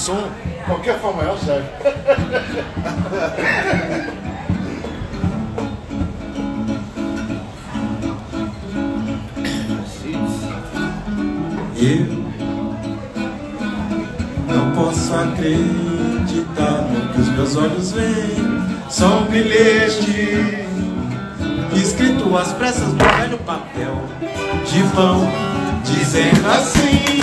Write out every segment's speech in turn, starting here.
som, qualquer Fá maior serve. Eu não posso acreditar no que os meus olhos veem. Só um bilhete escrito às pressas no velho papel de pão, dizendo assim.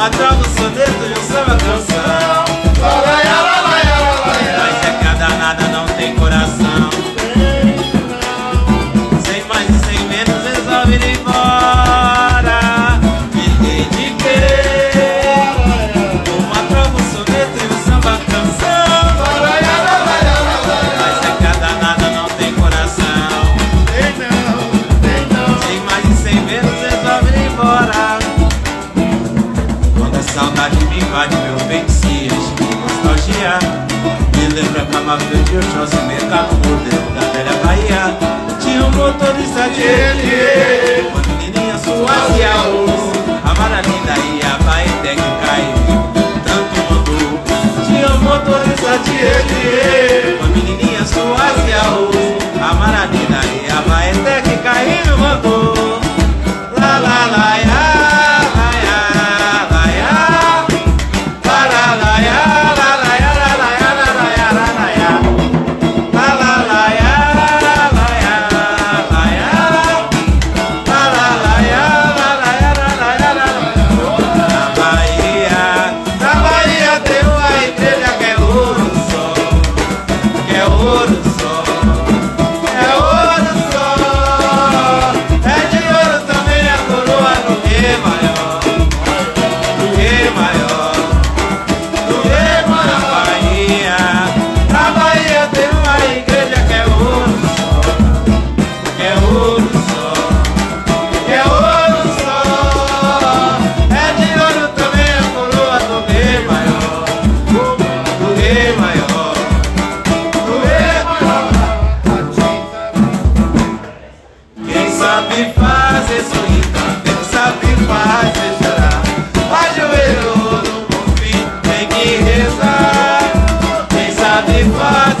atravessando este, eu sei o Chance mercado modelo da velha Bahia. Tinha um motorista de ele Uma menininha suazia A maravilha e a Baetec é caiu Tanto mandou. Tinha um motorista de ele Uma menininha suazia A maranina e a Baetec é caiu Mandou. Lá, lá, lá.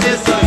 this.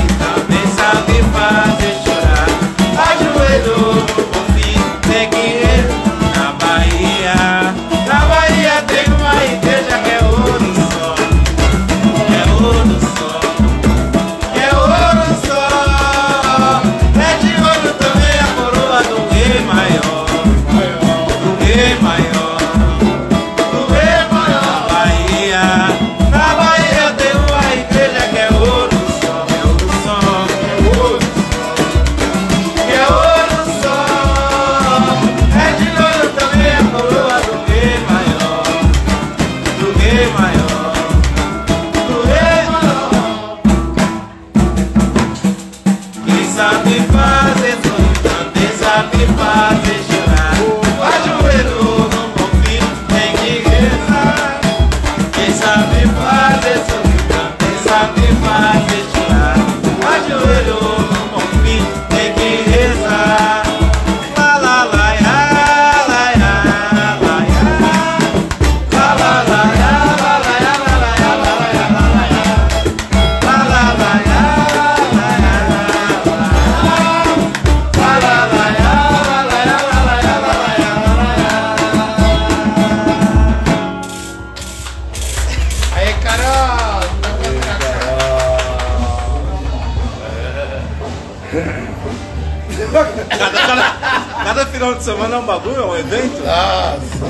Peru é um evento? Nossa!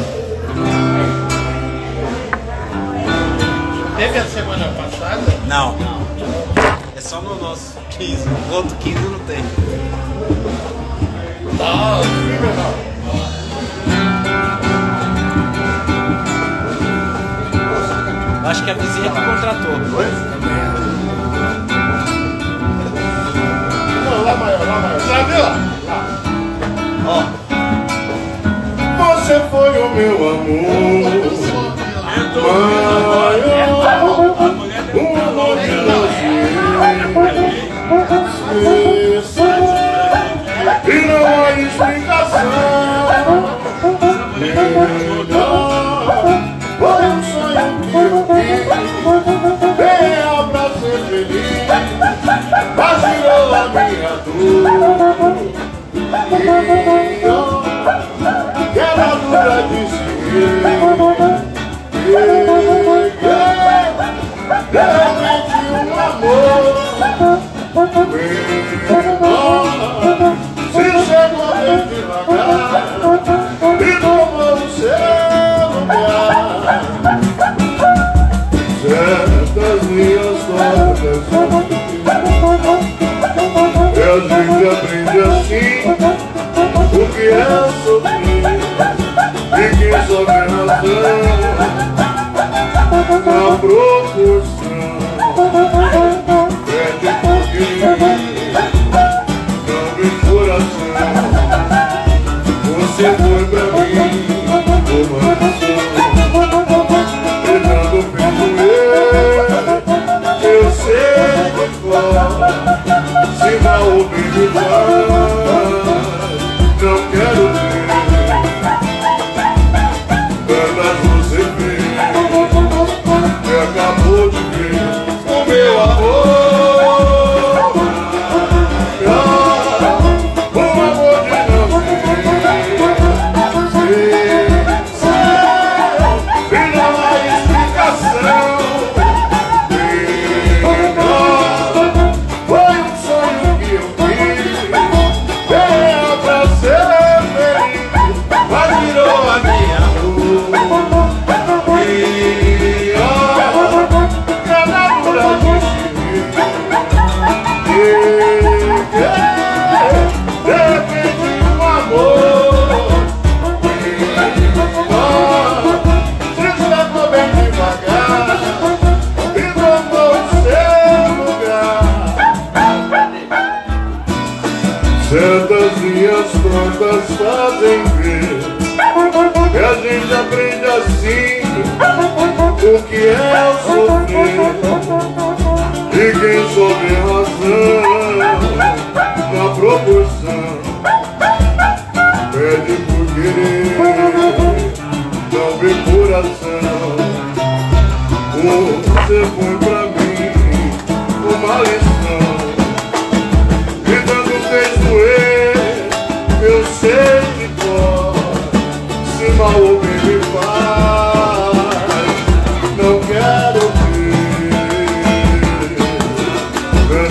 Teve a semana passada? Não. não. É só no nosso 15. No outro 15 não tem. Tá, Nossa! Eu acho que a vizinha que contratou. Oi? Também. Lá maior, lá maior. Já viu? você foi o meu amor. Maior, um longe Isso E não há explicação. Melhor Foi um sonho que eu tive é pra ser feliz. Mas virou a minha dor.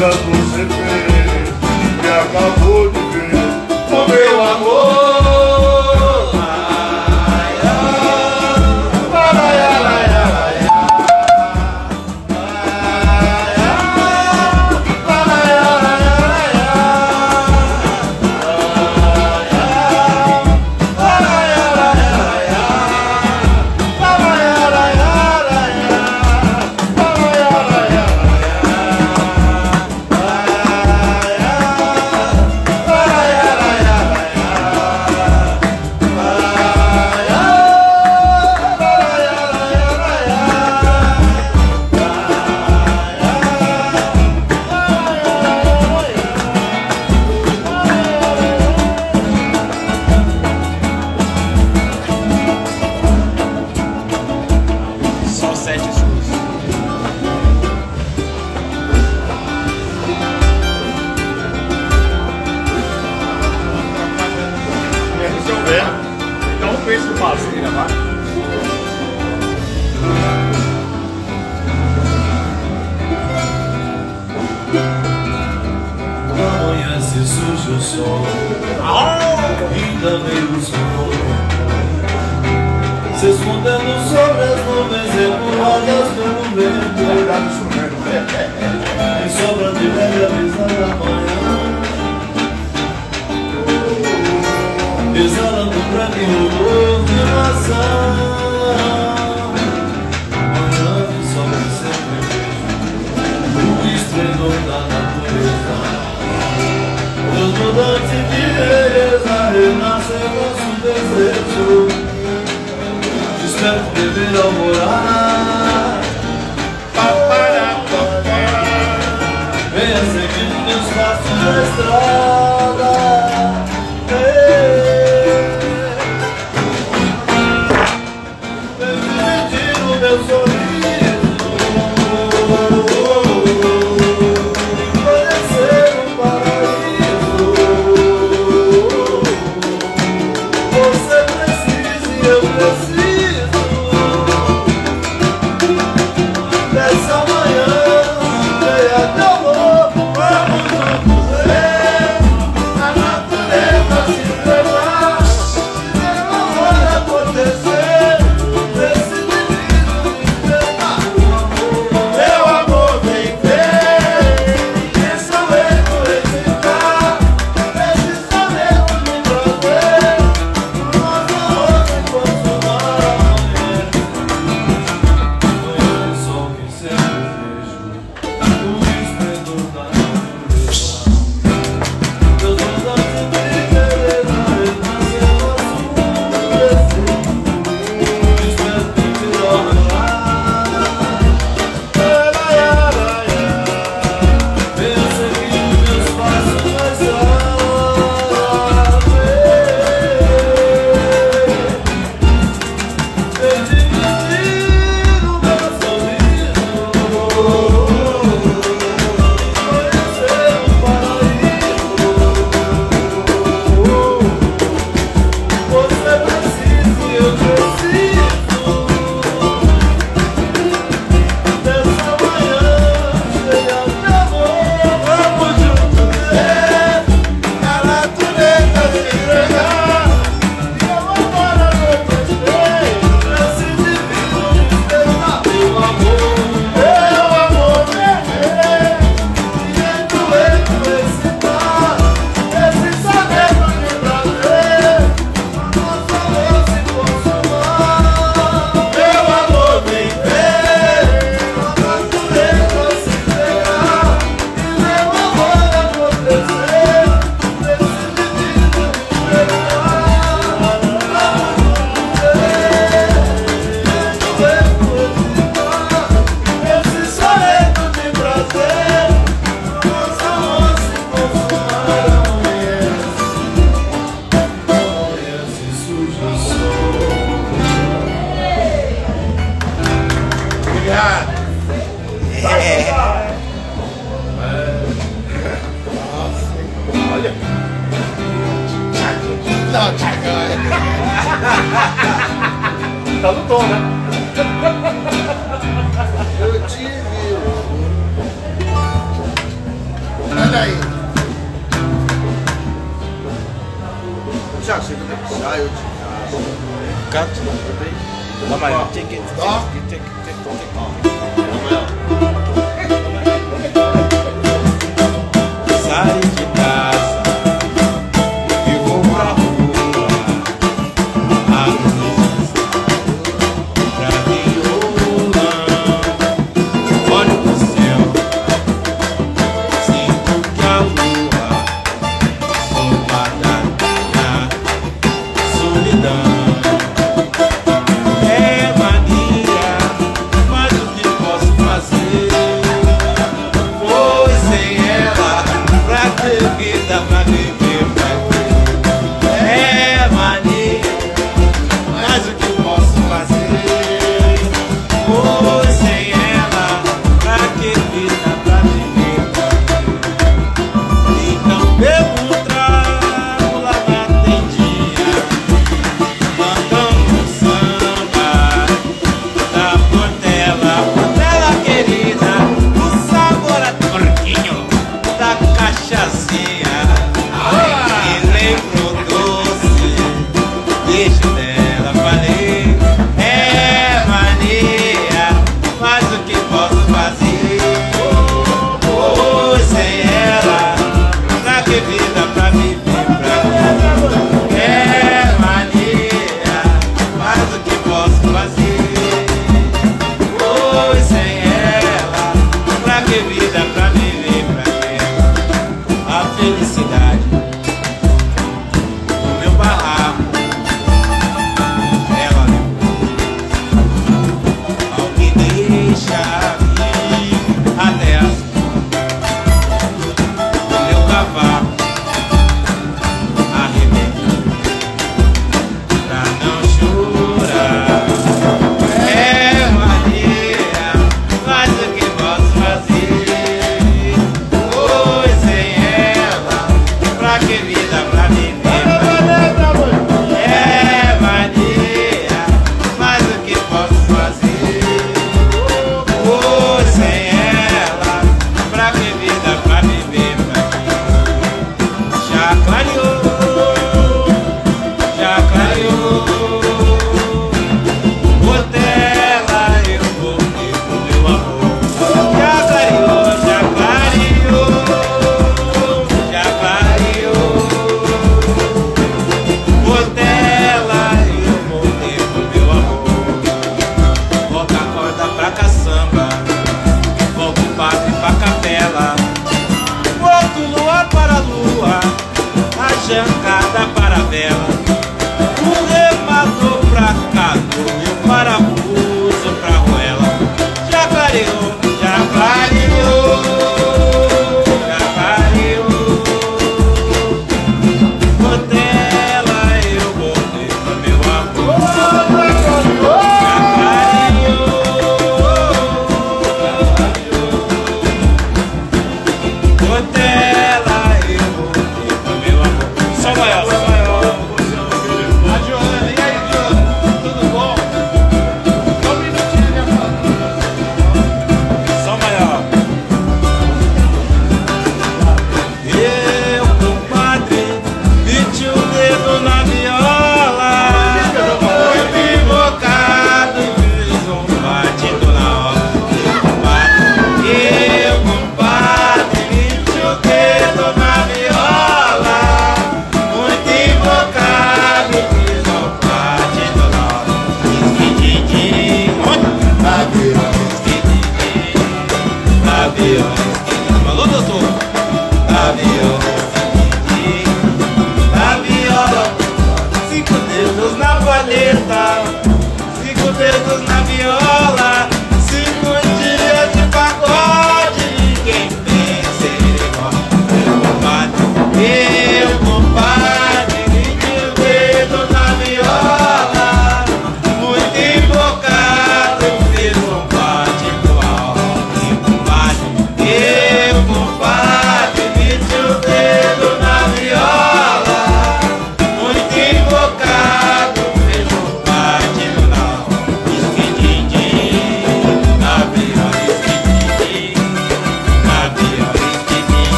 love. sol e também o sol. Se escondendo sobre as nuvens, empurradas pelo vento. alvorada Papará, papará Venha seguindo é meus passos na estrada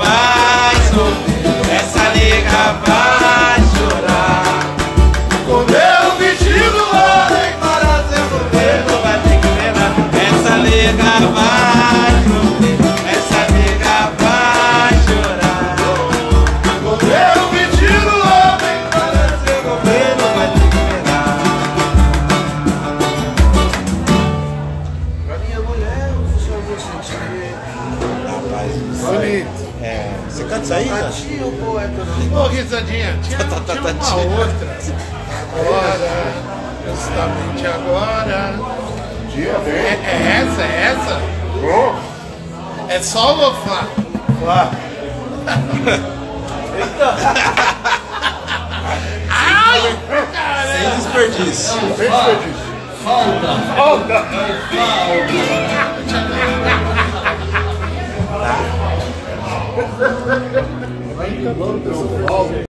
Bye. Tinha, Tá, tá, tinha tá, uma outra. Agora, justamente agora. Dia É, bem. é essa, é essa? Bom. É sol ou flá? Lá. Ai! Sem desperdício. Sem desperdício. Falta. Falta.